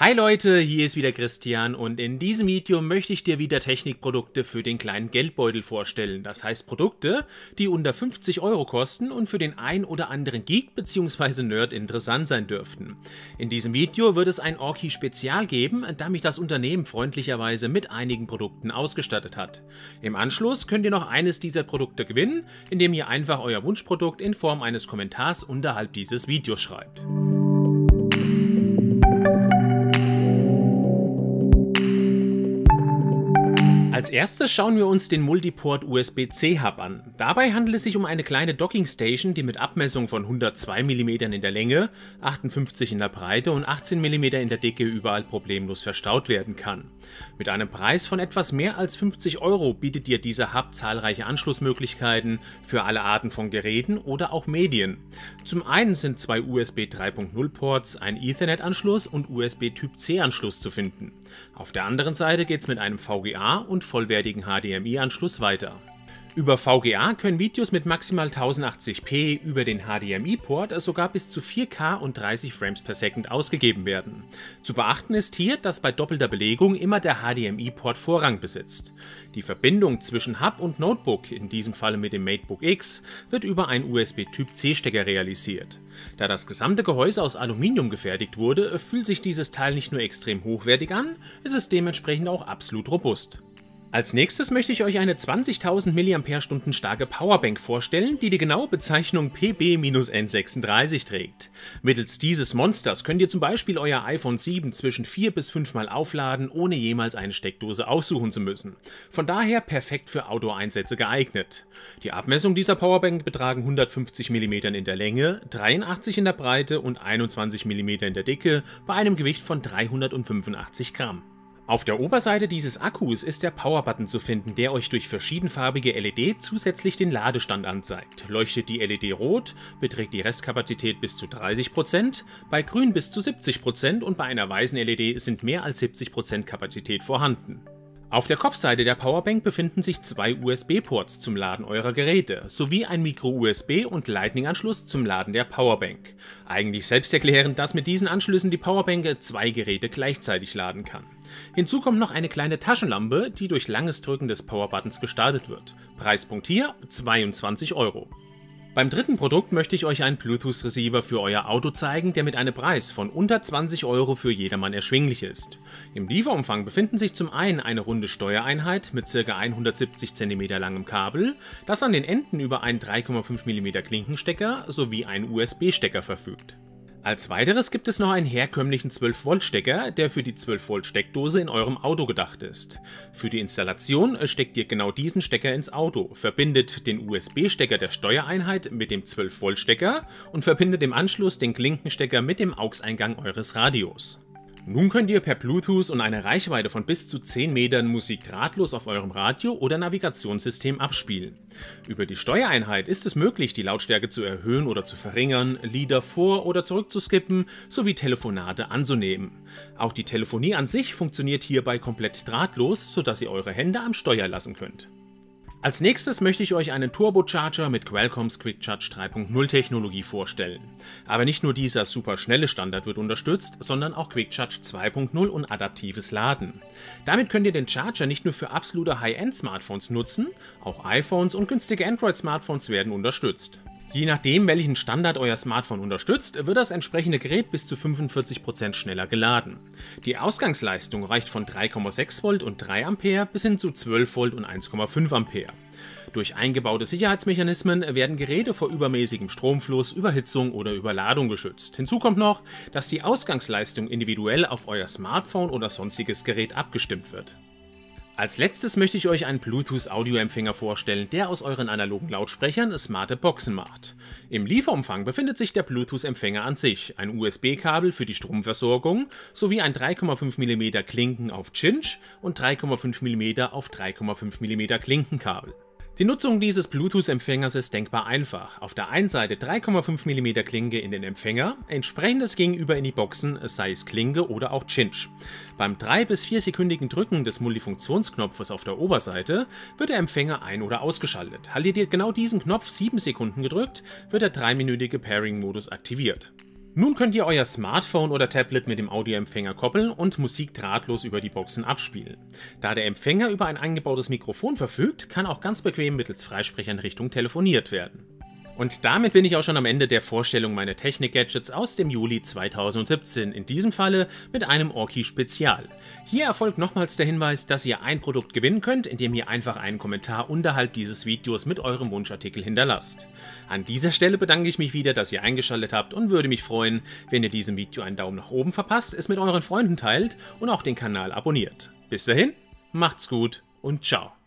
Hi Leute, hier ist wieder Christian und in diesem Video möchte ich dir wieder Technikprodukte für den kleinen Geldbeutel vorstellen. Das heißt Produkte, die unter 50 Euro kosten und für den ein oder anderen Geek bzw. Nerd interessant sein dürften. In diesem Video wird es ein Orki Spezial geben, da mich das Unternehmen freundlicherweise mit einigen Produkten ausgestattet hat. Im Anschluss könnt ihr noch eines dieser Produkte gewinnen, indem ihr einfach euer Wunschprodukt in Form eines Kommentars unterhalb dieses Videos schreibt. Als erstes schauen wir uns den Multiport USB-C Hub an. Dabei handelt es sich um eine kleine Docking Station, die mit Abmessung von 102 mm in der Länge, 58 in der Breite und 18 mm in der Dicke überall problemlos verstaut werden kann. Mit einem Preis von etwas mehr als 50 Euro bietet dir dieser Hub zahlreiche Anschlussmöglichkeiten für alle Arten von Geräten oder auch Medien. Zum einen sind zwei USB 3.0 Ports, ein Ethernet-Anschluss und USB Typ C Anschluss zu finden. Auf der anderen Seite geht es mit einem VGA und vollwertigen HDMI-Anschluss weiter. Über VGA können Videos mit maximal 1080p über den HDMI-Port sogar bis zu 4K und 30 Frames per Second ausgegeben werden. Zu beachten ist hier, dass bei doppelter Belegung immer der HDMI-Port Vorrang besitzt. Die Verbindung zwischen Hub und Notebook, in diesem Falle mit dem MateBook X, wird über einen USB-Typ-C-Stecker realisiert. Da das gesamte Gehäuse aus Aluminium gefertigt wurde, fühlt sich dieses Teil nicht nur extrem hochwertig an, es ist dementsprechend auch absolut robust. Als nächstes möchte ich euch eine 20.000 mAh starke Powerbank vorstellen, die die genaue Bezeichnung PB-N36 trägt. Mittels dieses Monsters könnt ihr zum Beispiel euer iPhone 7 zwischen 4 bis 5 Mal aufladen, ohne jemals eine Steckdose aufsuchen zu müssen. Von daher perfekt für Outdoor-Einsätze geeignet. Die Abmessungen dieser Powerbank betragen 150 mm in der Länge, 83 in der Breite und 21 mm in der Dicke bei einem Gewicht von 385 Gramm. Auf der Oberseite dieses Akkus ist der Powerbutton zu finden, der euch durch verschiedenfarbige LED zusätzlich den Ladestand anzeigt. Leuchtet die LED rot, beträgt die Restkapazität bis zu 30%, bei grün bis zu 70% und bei einer weißen LED sind mehr als 70% Kapazität vorhanden. Auf der Kopfseite der Powerbank befinden sich zwei USB-Ports zum Laden eurer Geräte, sowie ein Micro-USB- und Lightning-Anschluss zum Laden der Powerbank. Eigentlich selbsterklärend, dass mit diesen Anschlüssen die Powerbank zwei Geräte gleichzeitig laden kann. Hinzu kommt noch eine kleine Taschenlampe, die durch langes Drücken des Powerbuttons gestartet wird. Preispunkt hier 22 Euro. Beim dritten Produkt möchte ich euch einen Bluetooth-Receiver für euer Auto zeigen, der mit einem Preis von unter 20 Euro für jedermann erschwinglich ist. Im Lieferumfang befinden sich zum einen eine runde Steuereinheit mit ca. 170 cm langem Kabel, das an den Enden über einen 3,5 mm Klinkenstecker sowie einen USB-Stecker verfügt. Als weiteres gibt es noch einen herkömmlichen 12-Volt-Stecker, der für die 12-Volt-Steckdose in eurem Auto gedacht ist. Für die Installation steckt ihr genau diesen Stecker ins Auto, verbindet den USB-Stecker der Steuereinheit mit dem 12-Volt-Stecker und verbindet im Anschluss den Klinkenstecker mit dem AUX-Eingang eures Radios. Nun könnt ihr per Bluetooth und einer Reichweite von bis zu 10 Metern Musik drahtlos auf eurem Radio oder Navigationssystem abspielen. Über die Steuereinheit ist es möglich, die Lautstärke zu erhöhen oder zu verringern, Lieder vor- oder zurückzuskippen sowie Telefonate anzunehmen. Auch die Telefonie an sich funktioniert hierbei komplett drahtlos, sodass ihr eure Hände am Steuer lassen könnt. Als nächstes möchte ich euch einen Turbocharger mit Qualcomms Quick Charge 3.0 Technologie vorstellen. Aber nicht nur dieser super schnelle Standard wird unterstützt, sondern auch Quick Charge 2.0 und adaptives Laden. Damit könnt ihr den Charger nicht nur für absolute High-End-Smartphones nutzen, auch iPhones und günstige Android-Smartphones werden unterstützt. Je nachdem, welchen Standard euer Smartphone unterstützt, wird das entsprechende Gerät bis zu 45% schneller geladen. Die Ausgangsleistung reicht von 3,6 Volt und 3 Ampere bis hin zu 12 Volt und 1,5 Ampere. Durch eingebaute Sicherheitsmechanismen werden Geräte vor übermäßigem Stromfluss, Überhitzung oder Überladung geschützt. Hinzu kommt noch, dass die Ausgangsleistung individuell auf euer Smartphone oder sonstiges Gerät abgestimmt wird. Als letztes möchte ich euch einen Bluetooth-Audioempfänger vorstellen, der aus euren analogen Lautsprechern smarte Boxen macht. Im Lieferumfang befindet sich der Bluetooth-Empfänger an sich, ein USB-Kabel für die Stromversorgung sowie ein 3,5 mm Klinken auf Cinch und 3,5 mm auf 3,5 mm Klinkenkabel. Die Nutzung dieses Bluetooth-Empfängers ist denkbar einfach. Auf der einen Seite 3,5 mm Klinke in den Empfänger, entsprechendes gegenüber in die Boxen, sei es Klinke oder auch Cinch. Beim 3 bis 4 sekündigen Drücken des Multifunktionsknopfes auf der Oberseite wird der Empfänger ein- oder ausgeschaltet. Haltet ihr genau diesen Knopf 7 Sekunden gedrückt, wird der dreiminütige Pairing-Modus aktiviert. Nun könnt ihr euer Smartphone oder Tablet mit dem Audioempfänger koppeln und Musik drahtlos über die Boxen abspielen. Da der Empfänger über ein eingebautes Mikrofon verfügt, kann auch ganz bequem mittels Freisprecheinrichtung telefoniert werden. Und damit bin ich auch schon am Ende der Vorstellung meiner Technik-Gadgets aus dem Juli 2017, in diesem Falle mit einem Orki Spezial. Hier erfolgt nochmals der Hinweis, dass ihr ein Produkt gewinnen könnt, indem ihr einfach einen Kommentar unterhalb dieses Videos mit eurem Wunschartikel hinterlasst. An dieser Stelle bedanke ich mich wieder, dass ihr eingeschaltet habt und würde mich freuen, wenn ihr diesem Video einen Daumen nach oben verpasst, es mit euren Freunden teilt und auch den Kanal abonniert. Bis dahin, macht's gut und ciao.